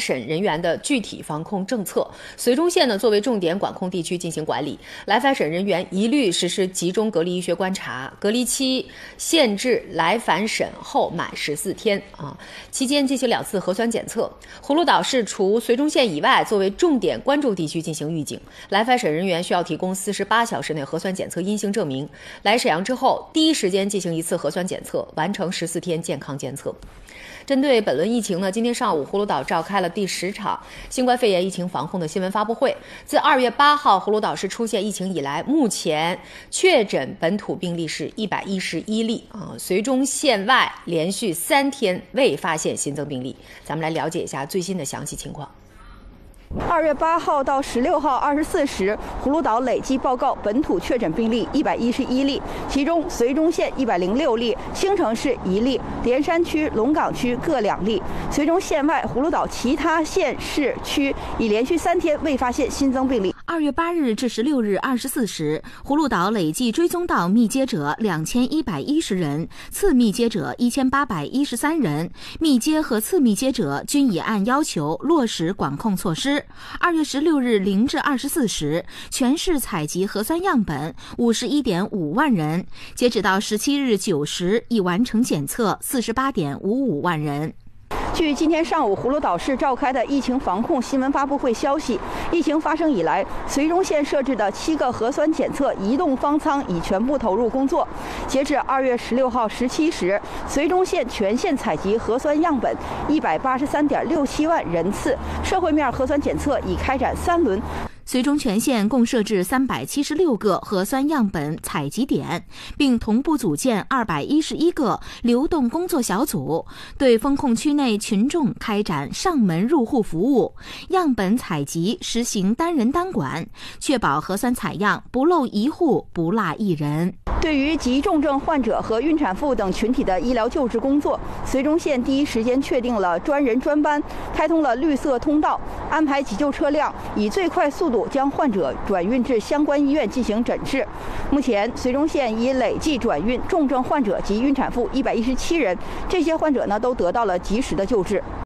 审人员的具体防控政策，绥中县呢作为重点管控地区进行管理，来返省人员一律实施集中隔离医学观察，隔离期限制来返省后满十四天。啊，期间进行两次核酸检测。葫芦岛市除绥中县以外，作为重点关注地区进行预警，来返省人员需要提供四十八小时内核酸检测阴性证明，来沈阳之后第一时间进行一次核酸检测，完成十四天健康监测。针对本轮疫情呢，今天上午葫芦岛召开第十场新冠肺炎疫情防控的新闻发布会。自二月八号葫芦岛市出现疫情以来，目前确诊本土病例是一百一十一例啊。绥中县外连续三天未发现新增病例，咱们来了解一下最新的详细情况。二月八号到十六号二十四时，葫芦岛累计报告本土确诊病例一百一十一例，其中绥中县一百零六例，兴城市一例，连山区、龙岗区各两例。绥中县外，葫芦岛其他县市区已连续三天未发现新增病例。二月八日至十六日二十四时，葫芦岛累计追踪到密接者两千一百一十人，次密接者一千八百一十三人，密接和次密接者均已按要求落实管控措施。二月十六日零至二十四时，全市采集核酸样本五十一点五万人，截止到十七日九时，已完成检测四十八点五五万人。据今天上午葫芦岛市召开的疫情防控新闻发布会消息，疫情发生以来，绥中县设置的七个核酸检测移动方舱已全部投入工作。截至二月十六号十七时，绥中县全县采集核酸样本一百八十三点六七万人次，社会面核酸检测已开展三轮。绥中全县共设置三百七十六个核酸样本采集点，并同步组建二百一十一个流动工作小组，对封控区内群众开展上门入户服务。样本采集实行单人单管，确保核酸采样不漏一户、不落一人。对于急重症患者和孕产妇等群体的医疗救治工作，绥中县第一时间确定了专人专班，开通了绿色通道，安排急救车辆，以最快速度将患者转运至相关医院进行诊治。目前，绥中县已累计转运重症患者及孕产妇一百一十七人，这些患者呢都得到了及时的救治。